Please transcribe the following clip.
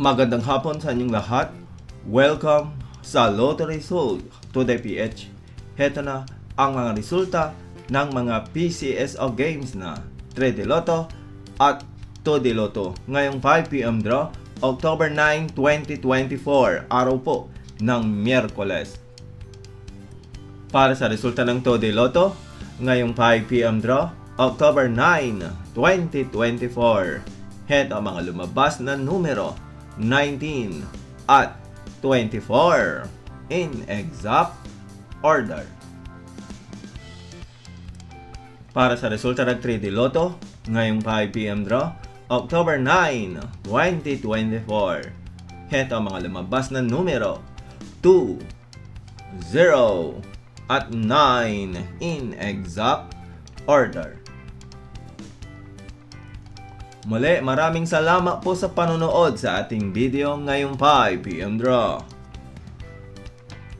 Magandang hapon sa inyong lahat. Welcome sa Lotto Result Today PH. Heto na ang mga resulta ng mga PCSO games na 3D Lotto at 2D Lotto ngayong 5pm draw October 9, 2024, araw po ng Miyerkules. Para sa resulta ng 2D Lotto, ngayong 5pm draw October 9, 2024. Heto ang mga lumabas na numero 19 at 24 in exact order. Para sa resulta ng 3D Lotto, ngayong 5pm draw, October 9, 2024. Heto ang mga lumabas na numero 2, 0, at 9 in exact order. Muli, maraming salamat po sa panonood sa ating video ngayong 5pm draw.